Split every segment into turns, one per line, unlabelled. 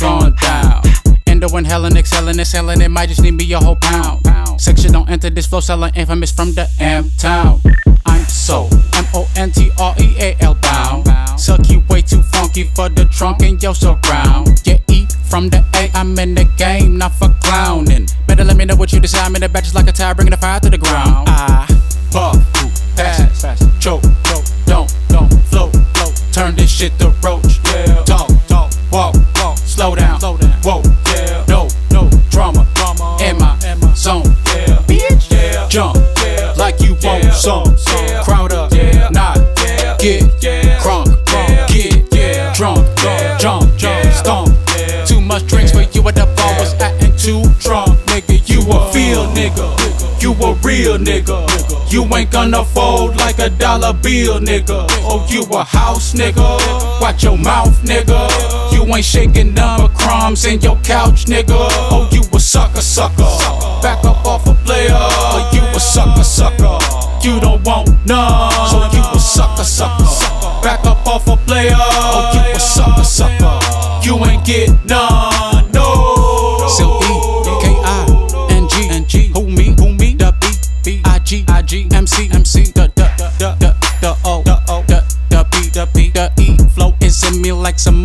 going down. Endo inhaling, exhaling, exhaling, it might just need me a whole pound. Section don't enter this flow, selling infamous from the M town. I'm so M O N T R E A L bound. Suck you way too funky for the trunk and yo surround. Yeah, E from the A, I'm in the game, not for clowning. Better let me know what you decide. I'm in the just like a tire, bringing the fire to the ground. I puff, pass, choke, don't, don't, float, float. Turn this shit to roach. Slow down, slow down. Whoa, yeah. no, no drama, drama. In my, in my zone, yeah. Bitch, yeah. Jump, yeah. like you want yeah. some. Yeah. Crowd up, yeah. Not, yeah. get, yeah. crunk, crunk, get, yeah. drunk, yeah. jump, jump, stomp. Yeah. Too much drinks for you at the bar was acting too drunk, nigga. You a feel nigga, you a real nigga. You ain't gonna fold like a dollar bill, nigga. Oh, you a house nigga. Watch your mouth, nigga. You ain't shaking none but crumbs in your couch, nigga. Oh, you a sucker, sucker. Back up off a player. Oh, you a sucker, sucker. You don't want none. So you a sucker, sucker. Back up off a player. Oh, you a sucker, sucker. You ain't get none. No. So E K I N G N G. Who me? Who me? The B B I G I G M C M C. The the the the the O the O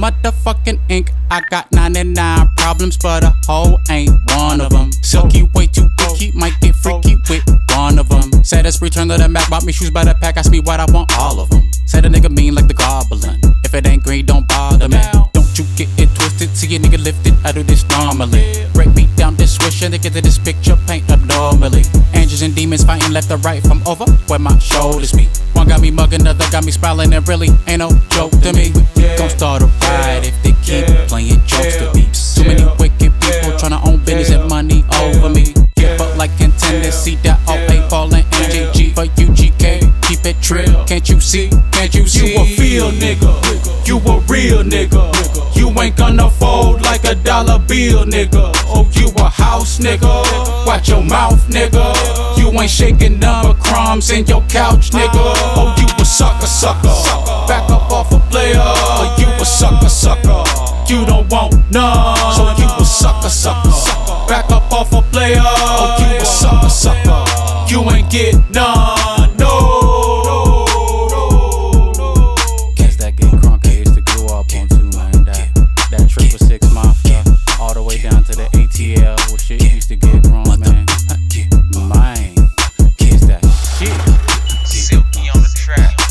motherfucking ink. I got 99 problems, but a hoe ain't one of them. Silky way too picky, might get freaky with one of them. Said it's return to the Mac, bought me shoes by the pack, asked me what I want, all of them. Said a nigga mean like the goblin. If it ain't green, don't bother a nigga lifted, I do this normally. Break me down this swish and get to this picture paint abnormally. Angels and demons fighting left or right from over where my shoulders meet. One got me mugging, another got me smiling, and really ain't no joke to me. Gon' start a riot if they keep playing jokes to me. Too many wicked people tryna own business and money over me. Give up like contenders, see that all Paul and MJG for UGK. Keep it trill, can't you see? Can't you see? You you a real nigga. You ain't gonna fold like a dollar bill, nigga. Oh, you a house nigga. Watch your mouth, nigga. You ain't shaking but crumbs in your couch, nigga. Oh, you a sucker, sucker. Back up off a player. Oh, you a sucker, sucker. You don't want none. So you a sucker, sucker. Back up off a player. Oh, you a sucker, sucker. You ain't get none. silky on the track.